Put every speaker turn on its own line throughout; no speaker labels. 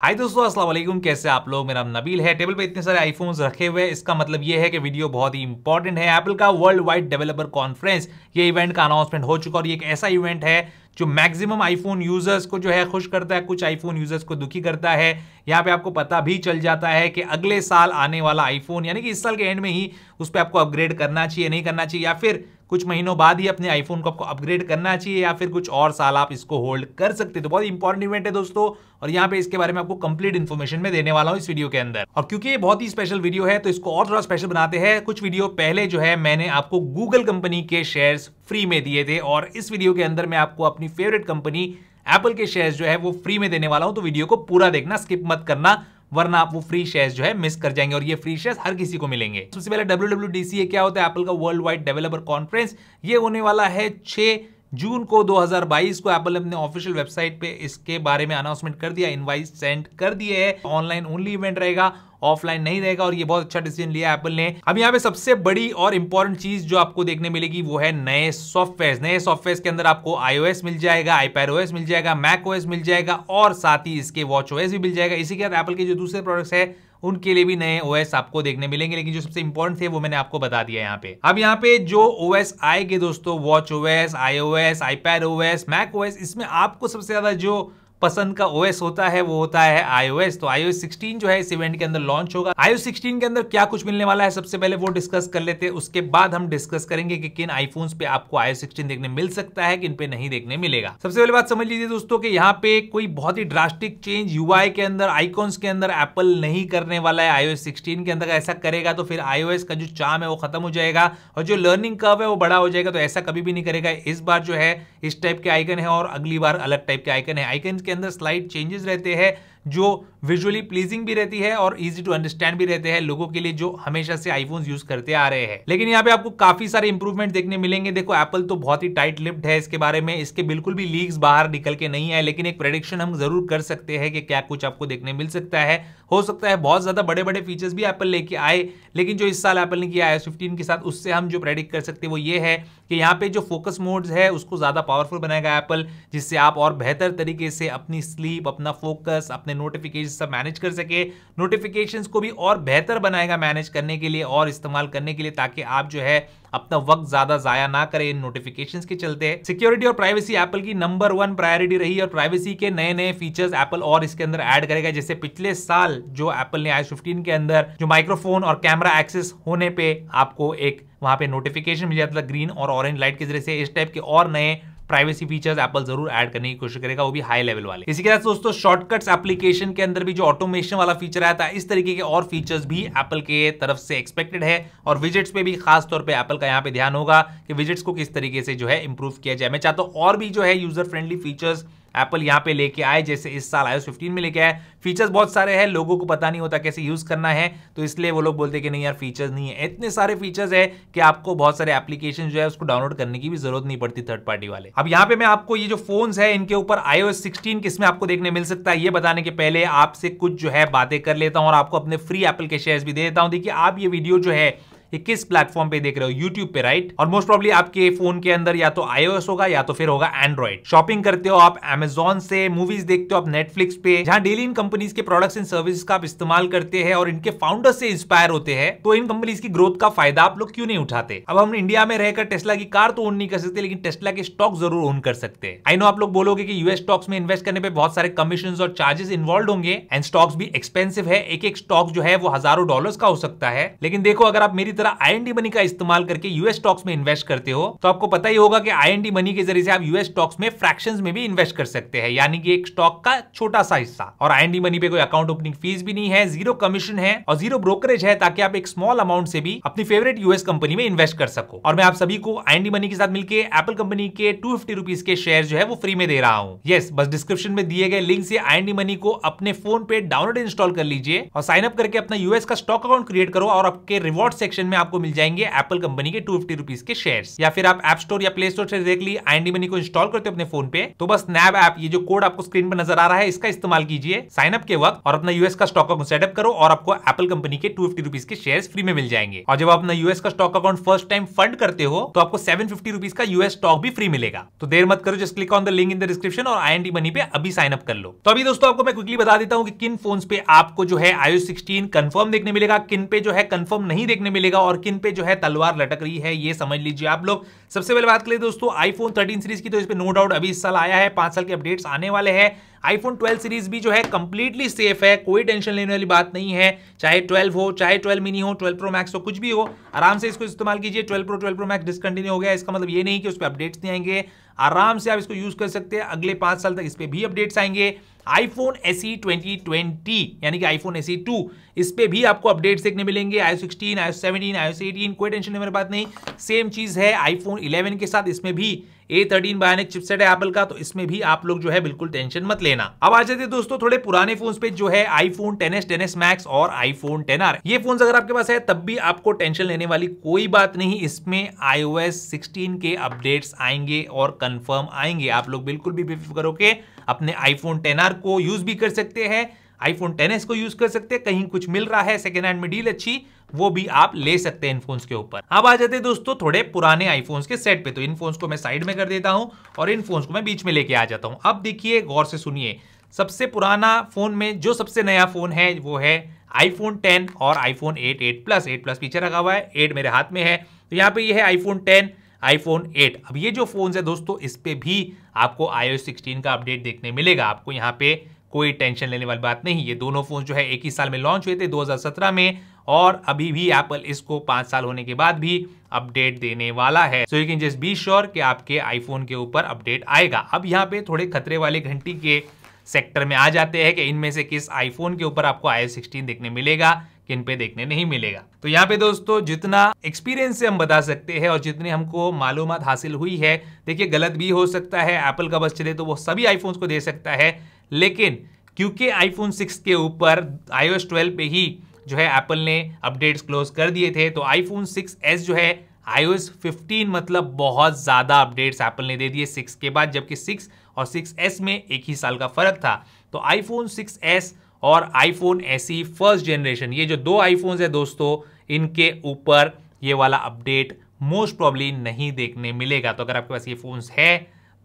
हाय दोस्तों, अस्सलाम वालेकुम। कैसे आप लोग? मेरा नाम नबील है। टेबल पे इतने सारे आईफोन्स रखे हुए हैं। इसका मतलब ये है कि वीडियो बहुत ही इंपॉर्टेंट है। एप्पल का वर्ल्ड वाइड डेवलपर कॉन्फ्रेंस ये इवेंट का अनाउंसमेंट हो चुका और ये एक ऐसा इवेंट है जो मैक्सिमम आईफोन यूज़र्स को जो है, खुश करता है, कुछ आईफोन यूज़र्स को दुखी करता है। यहाँ पे आपको पता भी चल जाता है कि अगले साल आने वाला आईफोन यानी कि इस साल के एंड में ही उस पर आपको अपग्रेड करना चाहिए, नहीं करना चाहिए, या फिर कुछ महीनों बाद ही अपने आईफोन को आपको अपग्रेड करना चाहिए, या फिर कुछ और साल आप इसको होल्ड कर सकते तो बहुत इंपॉर्टेंट इवेंट है दोस्तों, और यहाँ पे इसके बारे में आपको कंप्लीट इन्फॉर्मेशन में देने वाला हूँ इस वीडियो के अंदर। और क्योंकि ये बहुत ही स्पेशल वीडियो है तो इसको और थोड़ा स्पेशल बनाते हैं। कुछ वीडियो पहले जो है, मैंने आपको गूगल कंपनी के शेयर्स फ्री में दिए थे। और इस वीडियो के अंदर मैं आपको अपनी फेवरेट कंपनी एप्पल के शेयर्स जो है वो फ्री में देने वाला हूँ। तो वीडियो को पूरा देखना स्किप मत करना, वरना आप वो फ्री शेयर्स जो है मिस कर जाएँगे और ये फ्री शेयर्स हर किसी को मिलेंगे। सबसे पहले डब्ल्यू क्या होता है? एप्पल का वर्ल्ड वाइड डेवलपर कॉन्फ्रेंस ये होने वाला है छह जून को 2022 को एप्पल अपने ऑफिशियल वेबसाइट पे इसके बारे में अनाउंसमेंट कर दिया इनवाइस सेंड कर दिए है। ऑनलाइन ओनली इवेंट रहेगा ऑफलाइन नहीं रहेगा और ये बहुत अच्छा डिसीज़न लिया एप्पल ने। अब यहाँ पे सबसे बड़ी और इंपॉर्टेंट चीज़ जो आपको देखने मिलेगी, वो है नए सॉफ्टवेयर नए सॉफ्टवेयर के अंदर आपको आईओएस मिल जाएगा आईपैड ओएस मिल जाएगा मैक ओएस मिल जाएगा और साथ ही इसके वॉच ओएस भी मिल जाएगा। इसी के साथ एप्पल के जो दूसरे प्रोडक्ट्स है उनके लिए भी नए ओएस आपको देखने मिलेंगे, लेकिन जो सबसे इंपॉर्टेंट थे वो मैंने आपको बता दिया यहाँ पे। अब यहाँ पे जो ओएस आएँगे दोस्तों watch OS iOS iPad OS Mac OS इसमें आपको सबसे ज़्यादा जो पसंद का ओएस होता है, वो होता है आईओएस तो आईओएस 16 जो है, इस इवेंट के अंदर लॉन्च होगा। आईओएस 16 के अंदर क्या कुछ मिलने वाला है, सबसे पहले वो डिस्कस कर लेते हैं। उसके बाद हम डिस्कस करेंगे कि किन आईफोन्स पे आपको आईओएस 16 देखने मिल सकता है, किन पे नहीं देखने मिलेगा। सबसे पहले बात समझ लीजिए दोस्तों कि यहाँ पे कोई बहुत ही ड्रास्टिक चेंज यूआई के अंदर आइकॉन्स के अंदर एप्पल नहीं करने वाला है आईओएस सिक्सटीन के अंदर। ऐसा करेगा तो फिर आईओएस का जो चाम है, वो खत्म हो जाएगा और जो लर्निंग कर्व है, वो बड़ा हो जाएगा। तो ऐसा कभी भी नहीं करेगा। इस बार जो है, इस टाइप के आइकन है और अगली बार अलग टाइप के आइकन है। आइकन के अंदर स्लाइड चेंजेस रहते हैं। जो विजुअली प्लीजिंग भी रहती है और इजी टू अंडरस्टैंड भी रहते हैं लोगों के लिए जो हमेशा से आईफोन यूज़ करते आ रहे हैं। लेकिन यहाँ पे आपको काफ़ी सारे इंप्रूवमेंट देखने मिलेंगे। देखो एप्पल तो बहुत ही टाइट लिप्ड है इसके बारे में। इसके बिल्कुल भी लीक्स बाहर निकल के नहीं है लेकिन एक प्रेडिक्शन हम ज़रूर कर सकते हैं कि क्या कुछ आपको देखने मिल सकता है। हो सकता है बहुत ज़्यादा बड़े बड़े फीचर्स भी एप्पल लेके आए, लेकिन जो इस साल एप्पल ने किया है फिफ्टीन के साथ, उससे हम जो प्रेडिक्ट कर सकते हैं वो ये है कि यहाँ पे जो फोकस मोड्स है, उसको ज़्यादा पावरफुल बनाएगा एप्पल जिससे आप और बेहतर तरीके से अपनी स्लीप अपना फोकस अपने नोटिफिकेशन सब मैनेज कर सके। नोटिफिकेशंस को भी और बेहतर बनाएगा मैनेज करने के लिए और इस्तेमाल करने के लिए ताकि आप जो है अपना वक्त ज़्यादा जाया ना करें इन नोटिफिकेशंस के चलते। सिक्योरिटी और प्राइवेसी एप्पल की नंबर वन प्रायोरिटी रही और प्राइवेसी के नए नए फीचर्स एप्पल और इसके अंदर ऐड करेगा। जैसे पिछले साल जो एप्पल ने आई फिफ्टीन के अंदर जो माइक्रोफोन और कैमरा एक्सेस होने पे आपको एक वहाँ पे नोटिफिकेशन मिल जाता था ग्रीन और ऑरेंज लाइट के ज़रिए से। इस टाइप के और नए प्राइवेसी फीचर्स एप्पल ज़रूर ऐड करने की कोशिश करेगा, वो भी हाई लेवल वाले। इसी के साथ दोस्तों शॉर्टकट्स एप्लीकेशन के अंदर भी जो ऑटोमेशन वाला फीचर आया था, इस तरीके के और फीचर्स भी एप्पल के तरफ़ से एक्सपेक्टेड है और विजिट्स पे भी खास तौर पे एप्पल का यहाँ पे ध्यान होगा कि विजिट्स को किस तरीके से जो है इंप्रूव किया जाए। मैं चाहता हूँ और भी जो है यूज़र फ्रेंडली फीचर्स एप्पल यहाँ पे लेके आए, जैसे इस साल आयो 15 में लेके आए। फीचर्स बहुत सारे हैं, लोगों को पता नहीं होता कैसे यूज़ करना है तो इसलिए वो लोग बोलते कि नहीं यार फीचर्स नहीं है। इतने सारे फीचर्स है कि आपको बहुत सारे एप्लीकेशन जो है उसको डाउनलोड करने की भी ज़रूरत नहीं पड़ती थर्ड पार्टी वाले। अब यहाँ पे मैं आपको ये जो फ़ोन है, इनके ऊपर आईओ सिक्सटीन किसमें आपको देखने मिल सकता है, ये बताने के पहले आपसे कुछ जो है बातें कर लेता हूँ और आपको अपने फ्री एप्पल के शेयर भी दे देता हूँ। देखिए, आप ये वीडियो जो है ये किस प्लेटफॉर्म पे देख रहे हो? यूट्यूब पे राइट और मोस्ट प्रॉब्ली आपके फ़ोन के अंदर या तो आईओएस होगा या तो फिर होगा एंड्रॉइड शॉपिंग करते हो आप एमेजोन से मूवीज़ देखते हो आप नेटफ्लिक्स पे, जहाँ डेली इन कंपनीज़ के प्रोडक्ट्स एंड सर्विस का आप इस्तेमाल करते हैं और इनके फाउंडर से इंस्पायर होते हैं तो इन कंपनीज़ की ग्रोथ का फ़ायदा आप लोग क्यों नहीं उठाते? अब हम इंडिया में रहकर टेस्ला की कार तो ओन नहीं कर सकते, लेकिन टेस्ला के स्टॉक ज़रूर ओन कर सकते हैं. आई नो आप लोग बोलोगे कि यूएस स्टॉक्स में इन्वेस्ट करने पे बहुत सारे कमीशन और चार्जेस इन्वॉल्व होंगे एंड स्टॉक्स भी एक्सपेंसिव है. एक एक स्टॉक जो है वो हज़ारों डॉलर का हो सकता है. लेकिन देखो, अगर आप मेरी तरह आई मनी का इस्तेमाल करके यूएस स्टॉक्स में इन्वेस्ट करते हो तो आपको पता ही होगा कि आई मनी के ज़रिए आप यूएस स्टॉक्स में फ्रैक्शन में भी इन्वेस्ट कर सकते हैं। यानी कि एक स्टॉक का छोटा सा हिस्सा। और आई मनी पे कोई अकाउंट ओपनिंग फ़ीस भी नहीं है ज़ीरो कमीशन है और ज़ीरो ब्रोकरेज है, ताकि आप एक स्मॉल अमाउंट से भी अपनी फेवरेट यूएस कंपनी में इन्वेस्ट कर सको। और मैं आप सभी को आई मनी के साथ मिलकर एप्पल कंपनी के टू फिफ्टी के शेयर जो है वो फ्री में दे रहा हूँ। यस बस डिस्क्रिप्शन में दिए गए लिंक से आई मनी को अपने फ़ोन पे डाउनलोड इंस्टॉल कर लीजिए और साइन अप करके अपना यूएस का स्टॉक अकाउंट क्रिएट करो और आपके रिवॉर्ड सेक्शन में आपको मिल जाएँगे एप्पल कंपनी के टू फिफ्टी रुपीज़ के शेयर या फिर आप एप स्टोर या प्ले स्टोर से डायरेक्टली आईएनडी मनी को इंस्टॉल करते हो अपने फ़ोन पे तो बस नैब ऐप ये जो कोड आपको स्क्रीन पर नज़र आ रहा है, इसका इस्तेमाल कीजिए साइन अप के वक्त, और अपना यूएस का स्टॉक अकाउंट सेटअप करो, और आपको एप्पल कंपनी के टू फिफ्टी के शेयर फ्री में मिल जाएँगे। और जब आप अपना यूएस का stock account first time fund करते हो तो आपको सेवन फिफ्टी का यूएस स्टॉक भी फ्री मिलेगा। तो देर मत करो just click on the link in the description और आई मनी पे अभी साइन अप कर लो। तो अभी दोस्तों आपको मैं क्विकली बता देता हूँ कि किन फ़ोन पे आपको जो है आयो 16 कंफर्म देखने मिलेगा, किन पे जो है कंफर्म नहीं देखने मिलेगा और किन पे जो है तलवार लटक रही है, ये समझ लीजिए आप लोग। सबसे पहले बात करें दोस्तों आईफोन 13 सीरीज़ की तो इस पे नो डाउट अभी इस साल आया है, पाँच साल के अपडेट्स आने वाले हैं। आईफोन 12 सीरीज़ भी जो है कंप्लीटली सेफ़ है, कोई टेंशन लेने वाली बात नहीं है। चाहे 12 हो, चाहे 12 मिनी हो 12 प्रो मैक्स हो, कुछ भी हो, आराम से इसको इस्तेमाल कीजिए 12 प्रो 12 प्रो मैक्स डिसकंटिन्यू हो गया। इसका मतलब ये नहीं कि उस पर अपडेट्स नहीं आएँगे। आराम से आप इसको यूज़ कर सकते हैं। अगले पाँच साल तक इस पर भी अपडेट्स आएँगे। आईफोन एसई 2020 यानी कि आईफोन एस 2 इस पर भी आपको अपडेट्स देखने मिलेंगे। आईओ 16 आईओ 17 आईओ 18 कोई टेंशन मेरे बात नहीं। सेम चीज़ है आईफोन 11 के साथ। इसमें भी ए थर्टीन बायोनिक चिपसेट है एप्पल का तो इसमें भी आप लोग जो है बिल्कुल टेंशन मत लेना। अब आ जाते दोस्तों, थोड़े पुराने फ़ोन पे जो है iPhone ten ten S Max और आईफोन टेन आर ये फ़ोन अगर आपके पास है, तब भी आपको टेंशन लेने वाली कोई बात नहीं, इसमें आईओएस 16 के अपडेट्स आएँगे और कंफर्म आएँगे। आप लोग बिल्कुल भी बेफिक्र करो के अपने आईफोन टेन आर को यूज़ भी कर सकते हैं आईफोन टेन को यूज़ कर सकते हैं, कहीं कुछ मिल रहा है सेकेंड हैंड में डील अच्छी वो भी आप ले सकते हैं इन फोन्स के ऊपर। अब आ जाते हैं दोस्तों थोड़े पुराने आईफोन्स के सेट पे। तो इन फोन्स को मैं साइड में कर देता हूँ और इन फोन्स को मैं बीच में लेके आ जाता हूँ। अब देखिए, गौर से सुनिए। सबसे पुराना फ़ोन में जो सबसे नया फ़ोन है, वो है आईफोन 10 और आईफोन 8 8 प्लस 8 प्लस पीछे रखा हुआ है 8 मेरे हाथ में है। तो यहाँ पे ये है आईफोन 10 आईफोन 8 अब ये जो फ़ोन है दोस्तों, इस पे भी आपको iOS 16 का अपडेट देखने मिलेगा। आपको यहाँ पे कोई टेंशन लेने वाली बात नहीं। ये दोनों फ़ोन जो है एक ही साल में लॉन्च हुए थे 2017 में। और अभी भी एप्पल इसको पाँच साल होने के बाद भी अपडेट देने वाला है। So you can just be sure कि आपके आईफोन के ऊपर अपडेट आएगा। अब यहाँ पे थोड़े खतरे वाले घंटी के सेक्टर में आ जाते हैं कि इनमें से किस आईफोन के ऊपर आपको आई सिक्सटीन देखने मिलेगा, किन पे देखने नहीं मिलेगा। तो यहाँ पे दोस्तों जितना एक्सपीरियंस से हम बता सकते हैं और जितनी हमको मालूम हासिल हुई है, देखिए गलत भी हो सकता है एप्पल का बस चले तो वो सभी आईफोन्स को दे सकता है, लेकिन क्योंकि आईफोन 6 के ऊपर iOS 12 पे ही जो है एप्पल ने अपडेट्स क्लोज कर दिए थे तो आईफोन 6s जो है, iOS 15 मतलब बहुत ज़्यादा अपडेट्स एप्पल ने दे दिए 6 के बाद, जबकि 6 और 6s में एक ही साल का फ़र्क था। तो आईफोन 6s और आईफोन एसी फ़र्स्ट जनरेशन ये जो दो आईफोन्स है दोस्तों, इनके ऊपर ये वाला अपडेट मोस्ट प्रॉब्ली नहीं देखने मिलेगा। तो अगर आपके पास ये फोन्स है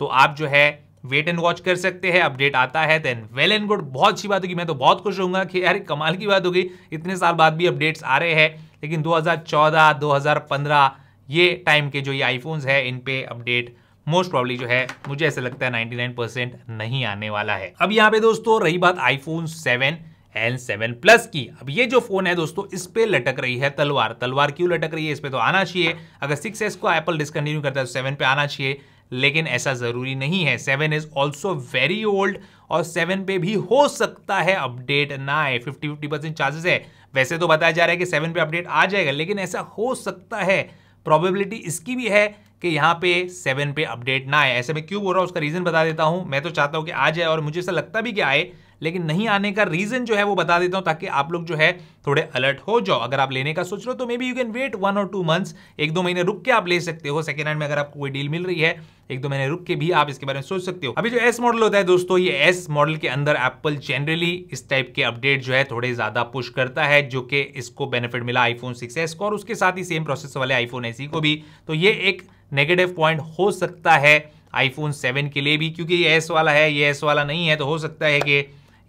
तो आप जो है वेट एंड वॉच कर सकते हैं अपडेट आता है देन वेल एंड गुड बहुत अच्छी बात होगी। मैं तो बहुत खुश होऊँगा कि यार कमाल की बात होगी। इतने साल बाद भी अपडेट्स आ रहे हैं, लेकिन 2014 2015 ये टाइम के जो ये आईफोन्स है, इन पे अपडेट मोस्ट प्रॉब्ली जो है, मुझे ऐसा लगता है 99 परसेंट नहीं आने वाला है। अब यहाँ पे दोस्तों, रही बात आईफोन 7 एंड 7 प्लस की। अब ये जो फ़ोन है दोस्तों, इस पे लटक रही है तलवार। तलवार क्यों लटक रही है? इस पे तो आना चाहिए। अगर 6s को एप्पल डिसकंटिन्यू करता है तो 7 पे आना चाहिए। लेकिन ऐसा ज़रूरी नहीं है। Seven is also very old और सेवन पे भी हो सकता है अपडेट ना आए। फिफ्टी फिफ्टी परसेंट चांसेस है। वैसे तो बताया जा रहा है कि सेवन पे अपडेट आ जाएगा, लेकिन ऐसा हो सकता है। प्रोबेबिलिटी इसकी भी है कि यहाँ पे सेवन पे अपडेट ना आए। ऐसे में क्यों बोल रहा हूँ, उसका रीज़न बता देता हूँ। मैं तो चाहता हूँ कि आ जाए और मुझे ऐसा लगता भी कि आए लेकिन नहीं आने का रीजन जो है वो बता देता हूँ ताकि आप लोग जो है थोड़े अलर्ट हो जाओ। अगर आप लेने का सोच रहे हो तो maybe you can wait one और टू मंथ्स एक दो महीने रुक के आप ले सकते हो। सेकेंड हैंड में अगर आपको कोई डील मिल रही है, एक दो महीने रुक के भी आप इसके बारे में सोच सकते हो। अभी जो एस मॉडल होता है दोस्तों, ये एस मॉडल के अंदर एप्पल जनरली इस टाइप के अपडेट जो है थोड़े ज़्यादा पुश करता है, जो कि इसको बेनिफिट मिला आईफोन सिक्स एस को, और उसके साथ ही सेम प्रोसेस वाले आईफोन एसी को भी। तो ये एक नेगेटिव पॉइंट हो सकता है आईफोन सेवन के लिए भी, क्योंकि ये एस वाला है, ये एस वाला नहीं है तो हो सकता है कि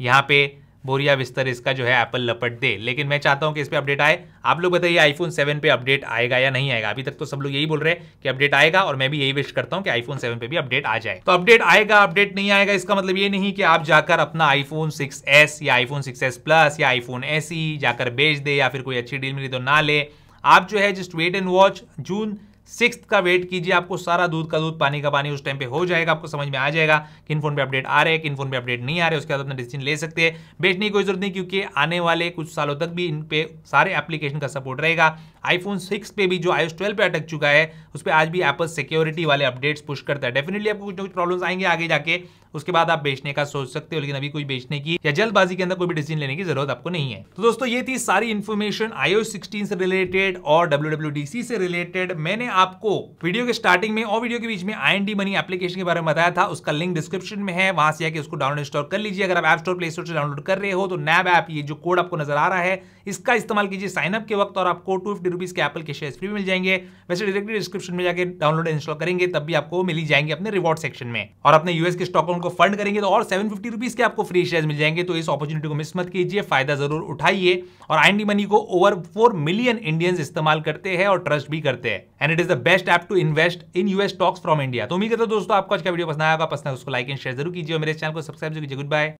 यहाँ पे बोरिया बिस्तर इसका जो है एप्पल लपट दे। लेकिन मैं चाहता हूँ कि इस पर अपडेट आए। आप लोग बताइए आईफोन 7 पे अपडेट आएगा या नहीं आएगा? अभी तक तो सब लोग यही बोल रहे हैं कि अपडेट आएगा और मैं भी यही विश करता हूँ कि आईफोन 7 पे भी अपडेट आ जाए। तो अपडेट आएगा अपडेट नहीं आएगा, इसका मतलब ये नहीं कि आप जाकर अपना आईफोन 6s या आईफोन 6s प्लस या आईफोन एसी जाकर बेच दे या फिर कोई अच्छी डील मिली तो ना ले। आप जो है just wait and watch June six का वेट कीजिए, आपको सारा दूध का दूध, पानी का पानी उस टाइम पे हो जाएगा, आपको समझ में आ जाएगा किन फ़ोन पे अपडेट आ रहे हैं किन फ़ोन पे अपडेट नहीं आ रहे, उसके बाद अपना डिसीज़न ले सकते हैं। बेचने की कोई ज़रूरत नहीं, क्योंकि आने वाले कुछ सालों तक भी इन पे सारे एप्लीकेशन का सपोर्ट रहेगा। आईफोन सिक्स पे भी जो आईओस ट्वेल्व पे अटक चुका है, उस पर आज भी एप्पल सिक्योरिटी वाले अपडेट्स पुष्ट करता है। डेफिनेटली आपको कुछ ना कुछ प्रॉब्लम्स आएँगे आगे जाके। उसके बाद आप बेचने का सोच सकते हो, लेकिन अभी कोई बेचने की या जल्दबाजी के अंदर कोई भी डिसीज़न लेने की ज़रूरत आपको नहीं है। तो दोस्तों, ये थी सारी इन्फॉर्मेशन आईओ सिक्सटीन से रिलेटेड और WWDC से रिलेटेड मैंने आपको वीडियो के स्टार्टिंग में और वीडियो के बीच में आई मनी एप्लीकेशन के बारे में बताया था। उसका लिंक डिस्क्रिप्शन में है, वहाँ से उसको डाउनलोड इंस्टॉल कर लीजिए। अगर आप ऐप स्टोर प्ले स्टोर से डाउनलोड कर रहे हो तो नैब ऐप ये जो कोड आपको नज़र आ रहा है, इसका इस्तेमाल कीजिए साइनअप के वक्त और आपको टू फिफ्टी रुपीज़ के एप्पल के शेयर फ्री मिल जाएँगे। वैसे डायरेक्टली डिस्क्रिप्शन में जाकर डाउनलोड इंस्टॉल करेंगे, तब भी आपको मिल जाएँगे अपने रिवॉर्ड सेक्शन में। और अपने यूएस के स्टॉक को फंड करेंगे तो और सेवन फिफ्टी रुपीज़ के आपको फ्री शेयर मिल जाएँगे। तो इस अपॉर्चुनिटी को मिस मत कीजिए, फ़ायदा ज़रूर उठाइए और आईएनडी मनी को ओवर फोर मिलियन इंडियंस इस्तेमाल करते हैं और ट्रस्ट भी करते हैं। And it is the best app to invest in US stocks from India तो उम्मीद करता हूँ दोस्तों, आपको आज का वीडियो पसंद आएगा पसंद है उसको लाइक एंड शेयर ज़रूर कीजिए मेरे चैनल को सब्सक्राइब कीजिए। Good bye